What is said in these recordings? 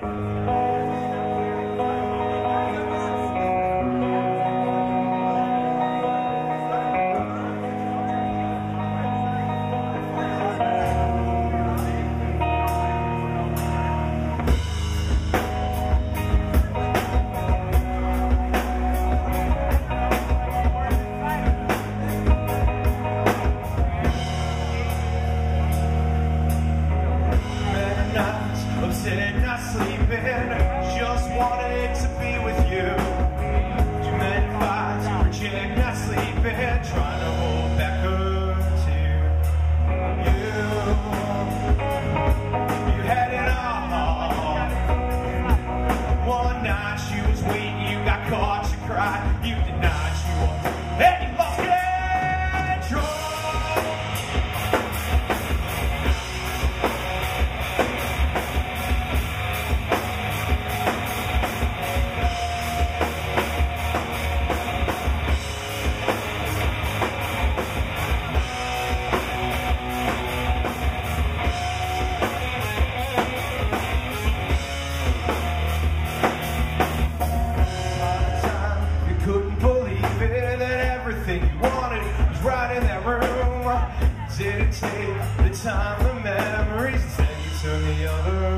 Bye. that you wanted was right in that room. Did it take the time, the memories to take you to the other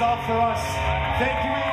off for us. Thank you.